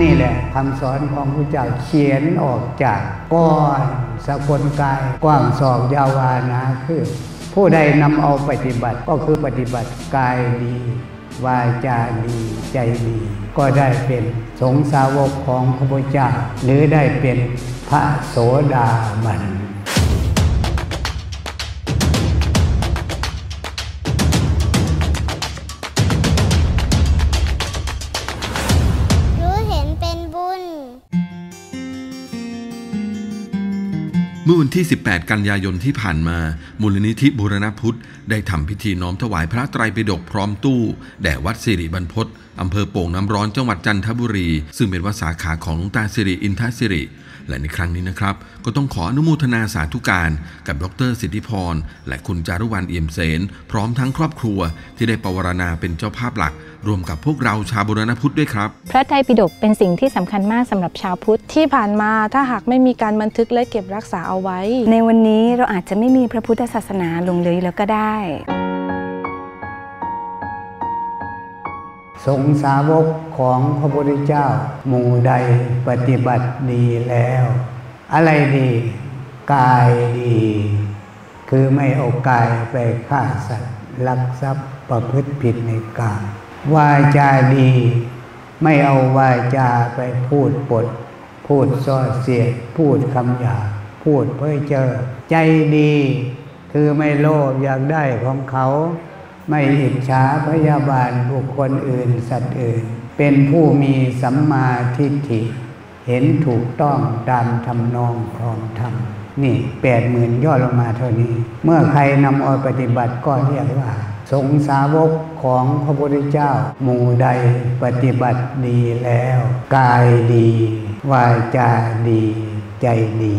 นี่แหละคำสอนของพระเจ้าเขียนออกจากก้อนสกลกายกว้างสองยาวานาคือ ผู้ใดนำเอาปฏิบัติก็คือปฏิบัติกายดีวาจาดีใจดี ก็ได้เป็นสงสาวกของพระพุทธเจ้าหรือได้เป็นพระโสดาบัน เมื่อวันที่ 18 กันยายนที่ผ่านมา มูลนิธิบูรณพุทธ ได้ทำพิธีน้อมถวายพระไตรปิฎกพร้อมตู้ แด่วัดสิริบรรพตอำเภอโป่งน้ำร้อนจังหวัดจันทบุรี ซึ่งเป็นวัดสาขาของหลวงตาสิริอินทสิริ และในครั้งนี้นะครับ ก็ต้องขออนุโมทนาสาธุการ กับดรสิทธิพร และคุณจารุวรรณเอี่ยมเสน พร้อมทั้งครอบครัว ที่ได้ปวารณาเป็นเจ้าภาพหลัก รวมกับพวกเราชาวบูรณพุทธด้วยครับ พระไตรปิฎกเป็นสิ่งที่สำคัญมากสำหรับชาวพุทธที่ผ่านมาถ้าหากไม่มีการบันทึกและเก็บรักษาเอาไว้ ในวันนี้เราอาจจะไม่มีพระพุทธศาสนาหลงเหลืออยู่แล้วก็ได้สงฆ์สาวกของพระพุทธเจ้า หมู่ใดปฏิบัติดีแล้ว อะไรดี กายดี คือไม่เอากายไปฆ่าสัตว์ลักทรัพย์ประพฤติผิดในกามวาจาดี ไม่เอาวาจาไปพูดปด พูดส่อเสียดพูดคำหยาบ พูดเพ้อเจอ ใจดี คือไม่โลภอยากได้ของเขา ไม่อิจฉาพยาบาลบุคคลอื่นสัตว์อื่น เป็นผู้มีสัมมาทิฏฐิ เห็นถูกต้องตามทำนองของธรรมนี่แปดหมื่นย่อลงมาเท่านี้ เมื่อใครนำเอาปฏิบัติก็เรียกว่า สงสาวกของพระพุทธเจ้า หมู่ใดปฏิบัติดีแล้ว กายดี วาจาดี ใจดี